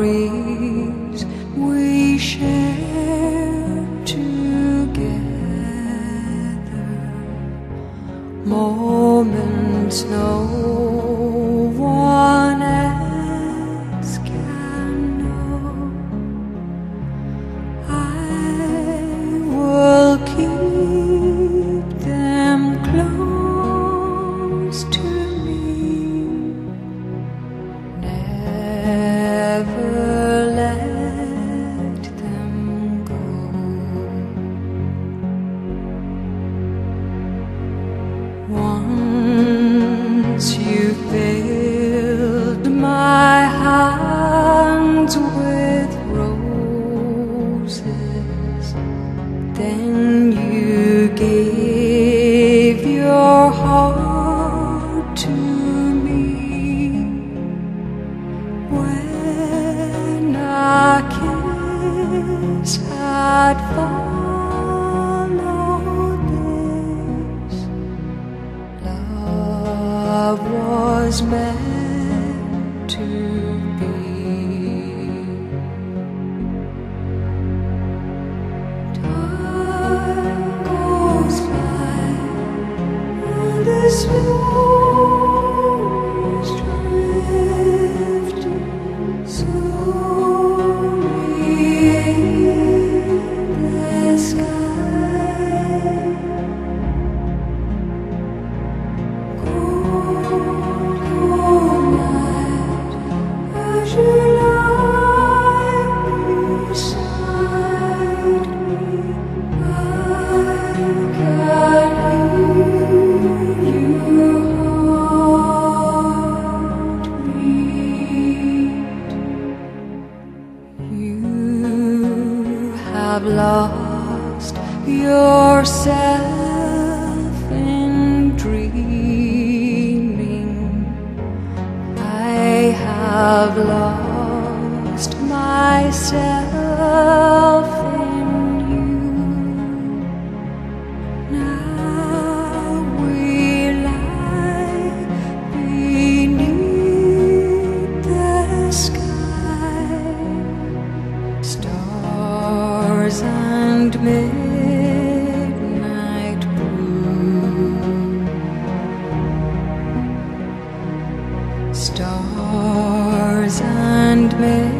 memories we share together, moments. That followed this. Love was meant to be. Time goes by and is have lost yourself in dreaming. I have lost myself. stars and midnight blue. Stars and midnight.